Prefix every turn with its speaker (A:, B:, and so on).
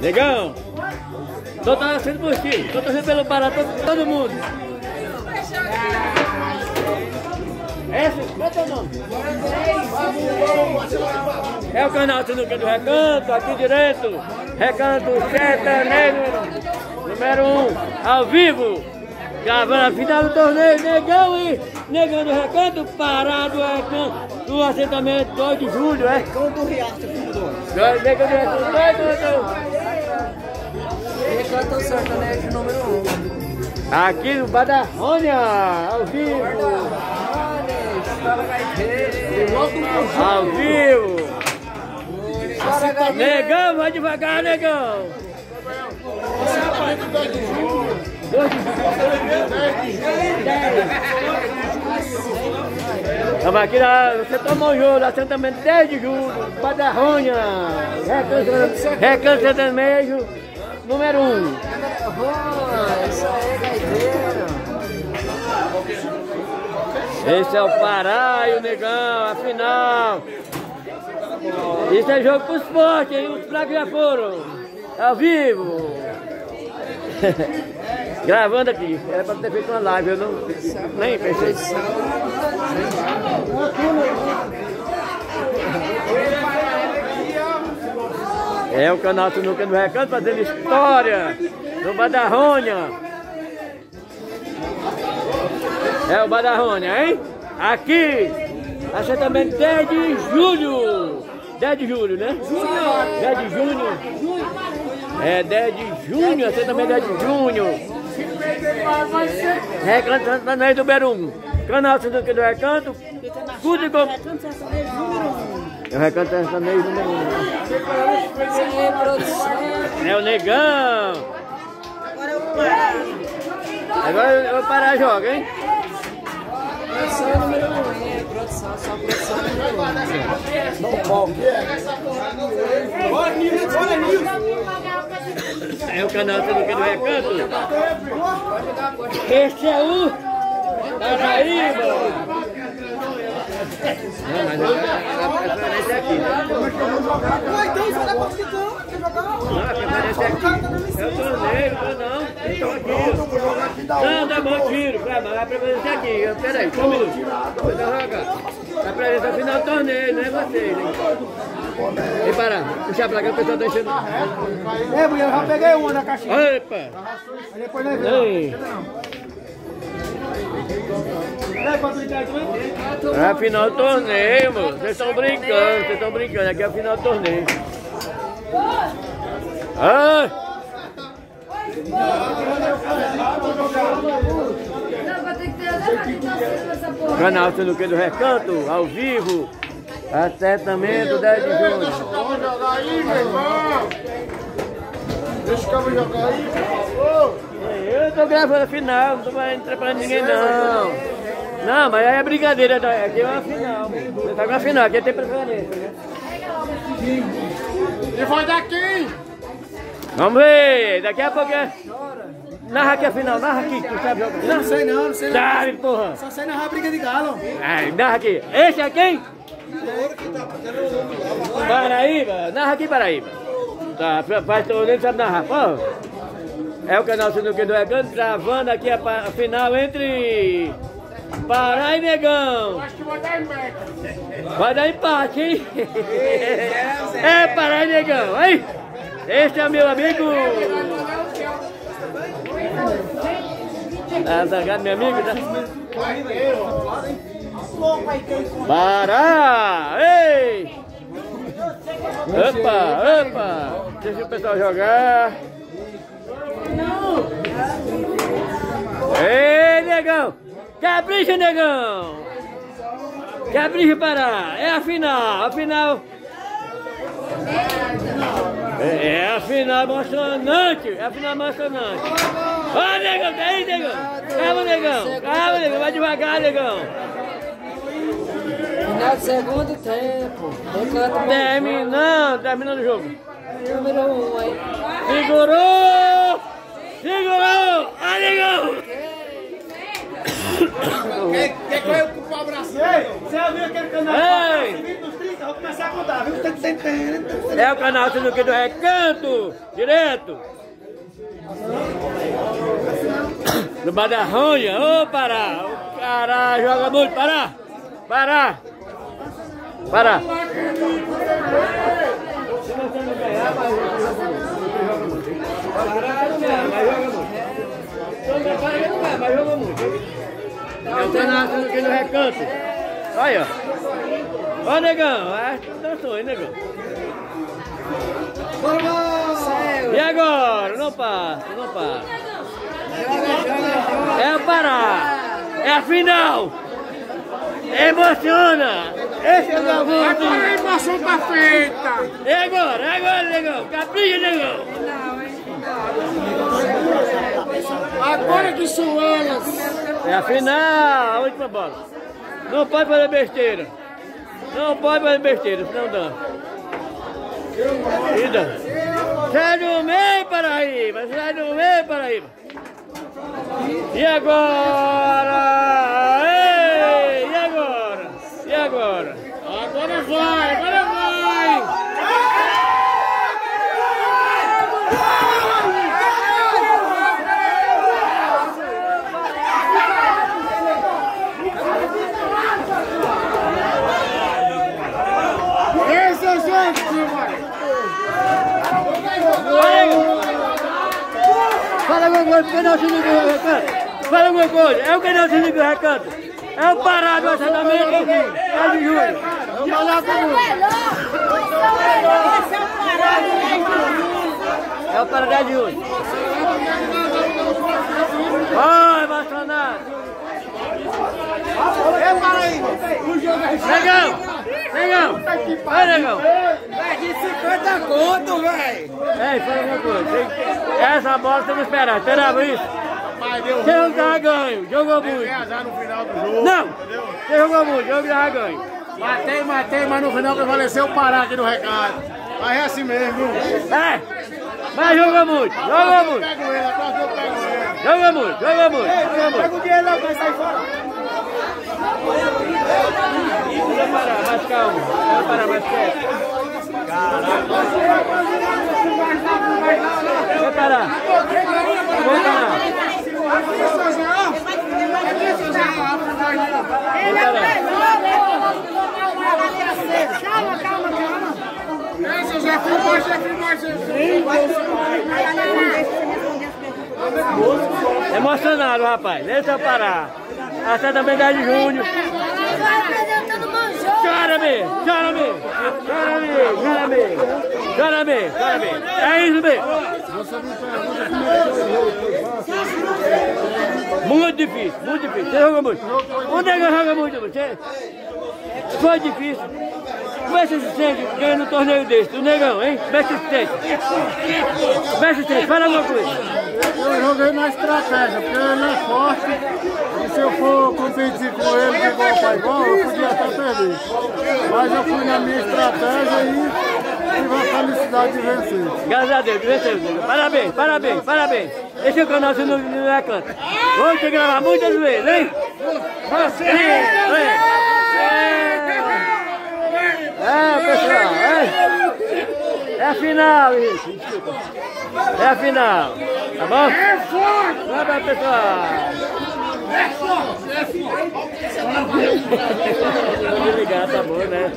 A: Negão! Tô torcendo por ti, tô torcendo pelo Pará, todo, todo mundo. Qual é nome? É o canal Sinuca do Recanto, aqui direto. Recanto Sertanejo, número 1, um, ao vivo. Gravando a final do torneio, negão e negão do Recanto, parado é do assentamento 2 de julho, é?
B: Negão do Riacho, filho do
A: Negão do Recanto, 2 do
B: Recanto Sertanejo número 1. Um.
A: Aqui no Badarrônia, ao vivo. Ao vivo! Negão, vai devagar, negão! Estamos aqui na, você tomou o jogo, assentamento 10 de julho, Badarronha, Recanto Sertanejo, número 1. Um. Esse é o Pará e o Negão, a final. Isso é jogo pro esporte, hein? Os fracos já foram. Ao vivo. Gravando aqui. Era pra ter feito uma live, eu não nem pensei. É o canal Tunuca no Recanto fazendo história no Badarrônia. É o Badarrônia, hein? Aqui, assentamento 10 de julho. 10 de julho, né? Junho. 10 de junho. É 10 de junho, assentamento 10 de junho. Recanto Santanês do Berum. Canal Santanês do Recanto. Cuide com... É o Recanto Santanês número 1. É o Negão.
B: Agora eu vou parar.
A: Agora eu vou parar joga, hein?
B: Produção número 1, um, hein? Produção, só produção número 1. Um.
C: Não pode. Bora, Nilson, bora, Nilson.
A: É o canal do que do Recanto. Este é o Paraíba. Não, mas a preferência é aqui.
C: Ué, então você vai pra então, quer jogar?
A: Não, a é aqui. É o torneio, eu não. Estou aqui. Não, dá bom tiro, mas a preferência é aqui. Peraí, só um minuto. Vou jogar. A preferência é o final torneio, não é vocês, hein? E para, puxar pra cá, o pessoal tá enchendo.
C: É, mulher, eu já peguei uma na caixinha.
A: Epa!
C: Aí depois nós vemos. Também?
A: É a final do torneio, moço. Vocês estão brincando, vocês estão brincando. Aqui é a final do torneio. Ah! Canal Sinuque do Recanto, ao vivo. Assentamento 10 de junho.
C: Vamos jogar aí, meu irmão. Deixa o cabo jogar aí, por favor.
A: Eu tô gravando a final, não tô atrapalhando ninguém não. Não, mas aí é brincadeira, tá? aqui é uma final. Você tá com a final, aqui tem preferência, né?
C: E vai daqui.
A: Vamos ver, daqui a pouco é... Narra aqui a final, narra aqui, tu sabe jogar.
C: Não sei não, não sei não.
A: Sabe, porra.
C: Só sei narrar briga de galo.
A: É, narra aqui. Esse é quem? Paraíba, narra aqui Paraíba. Tá, faz torneio, sabe narrar, pô. É o canal Sinuque do Recanto, gravando aqui a, final entre Pará e Negão.
C: Acho que vai dar empate.
A: Vai dar empate, hein? É Pará e Negão, hein? Este é meu amigo. Tá zangado, meu amigo? Tá? Pará! Ei! Opa, opa! Deixa o pessoal jogar. Ei, negão! Capricha, negão! Capricha, Pará! É a final, a final. É, é a final emocionante, é a final emocionante. Ó, negão, tá aí, negão! Calma, negão! Calma, negão, vai devagar, negão!
B: Final do segundo tempo.
A: Terminando, terminando o jogo.
B: número 1, um, hein?
A: Segurou! Segurou! Ah, negão!
C: Quem quem que vai ocupar o bracinho? Ei, você viu aquele canal?
A: Ei!
C: Subindo dos 30?
D: vou começar a contar, viu? Tem, tem, tem, tem.
A: É o canal Sinuca do Recanto, direto. No Badarronha, ô Pará, o Pará joga muito, Pará, Pará, Pará. Mas joga muito. É o canal Sinuca do Recanto. Olha, ó. Ó, negão, é, dançou, hein, negão. E agora? Não passa, não passa. É o Pará. É a final. Emociona. Esse é o Galvão.
C: Agora a emoção tá feita.
A: E agora? É agora, negão. Capricha, negão.
C: Agora que são elas.
A: É a final. A última bola. Não pode fazer besteira. Não pode fazer besteira, senão dá. Dá. Sai do meio, Paraíba. Sai do meio, Paraíba. E agora? Ei, e agora? E agora?
C: Agora vai, agora vai. Esse é o gente, mano.
A: Fala alguma coisa, canal Sininho do Recanto. Fala alguma coisa, é o canal Sininho do Recanto. É o Pará do assentamento é de julho. Vamos falar com É o Pará de julho. Vai, Bolsonaro. Negão, negão, vai, negão.
D: Vai de 50 conto, velho.
A: Ei, fala uma coisa. Essa bola tem que esperar. Esperava isso. Você não tava ganho. Jogou muito.
C: Tem azar no final do jogo.
A: Não. Você jogou muito. Jogo já ganho.
C: Matei, matei, mas no final prevaleceu o Pará aqui no recado. Mas é assim mesmo, viu?
A: É. Mas jogou muito. Jogou muito. Joga muito. Joga muito. Joga muito.
D: Pega o dinheiro lá, vai sair fora.
A: Vai parar, mais calmo. Vai parar mais quieto. Vai parar. Vai parar.
E: Ele é melhor, Calma, calma, calma.
C: Esse já filmou, já filmou, já
A: Emocionado, rapaz. Deixa parar. Essa também dá de
E: Manjô.
A: Chora mesmo, chora mesmo, chora mesmo, chora mesmo, chora mesmo, chora mesmo. É isso mesmo. Muito difícil, muito difícil. Você joga muito. O negão joga muito. Você... Foi difícil. Como é que se sente ganhando um torneio desse? O negão, hein? Como é que se sente? Como é que se sente? Fala alguma coisa.
C: Eu joguei na estratégia, porque ele é forte. E se eu for competir com ele de igual para igual, eu podia até perder. Mas eu fui na minha estratégia e tive a felicidade de vencer.
A: Graças a Deus, venceu. Parabéns, parabéns, parabéns. Esse é o canal Você não, não é canto. Vamos te gravar muitas vezes, hein? Você! É, é pessoal, é. É a final. Desculpa. É a final. Tá bom? É forte! Vai lá, pessoal. É forte! É forte! Tá ligado, tá bom, né?